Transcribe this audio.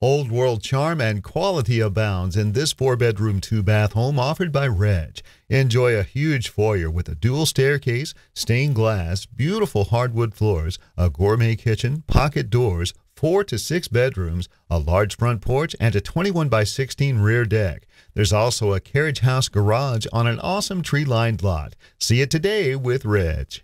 Old world charm and quality abounds in this four bedroom, two bath home offered by Reg. Enjoy a huge foyer with a dual staircase, stained glass, beautiful hardwood floors, a gourmet kitchen, pocket doors, four to six bedrooms, a large front porch, and a 21 by 16 rear deck. There's also a carriage house garage on an awesome tree lined lot. See it today with Reg.